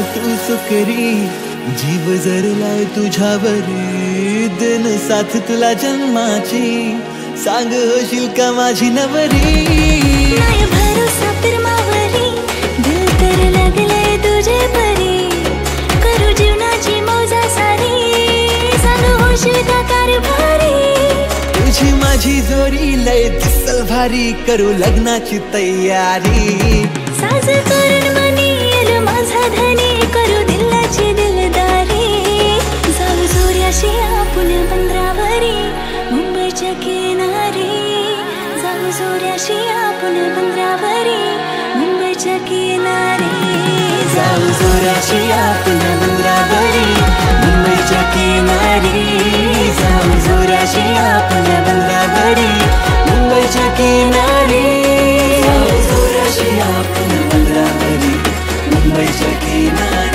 करी जीव जरलाय तुझ्यावरी. दिन साथ तुला जन्माची सांग होशील का माझी नवरी? तुझे परी. करू जीवनाची मौजा सारी सांग होशील का कारभारी? तुझी माझी जोरी लय दिसल भारी करू लग्नाची तयारी. साज कशी आपण पंधरावरी मुंबईच्या किनारी. जाऊ सोऱ्याशी आपण पंधरावरी मुंबईच्या किनारी. जाऊ सोऱ्याशी आपण पंधरावरी मुंबईच्या किनारी. जाऊ सोऱ्याशी आपण पंधरावरी मुंबईच्या किनारी. जाऊ सोऱ्याशी आपण पंधरावरी मुंबईच्या किनारी.